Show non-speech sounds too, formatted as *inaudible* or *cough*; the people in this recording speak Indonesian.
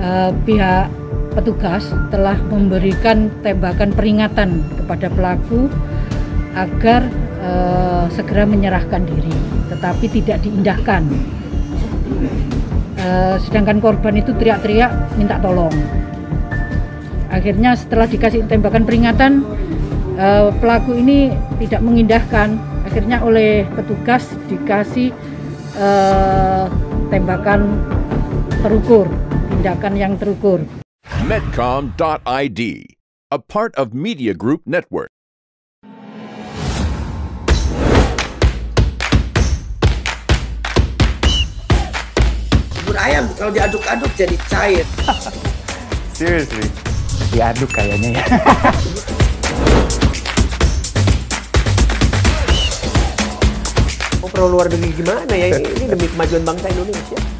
uh, pihak petugas telah memberikan tembakan peringatan kepada pelaku agar uh, segera menyerahkan diri, tetapi tidak diindahkan. Uh, sedangkan korban itu teriak-teriak minta tolong. Akhirnya setelah dikasih tembakan peringatan, uh, pelaku ini tidak mengindahkan. Akhirnya oleh petugas dikasih tembakan terukur, tindakan yang terukur. Medcom.id, a part of Media Group Network. Bubur ayam kalau diaduk-aduk jadi cair. *laughs* Seriously? Diaduk kayaknya ya. Mau perlu luar negeri gimana ya? Ini demi kemajuan bangsa Indonesia.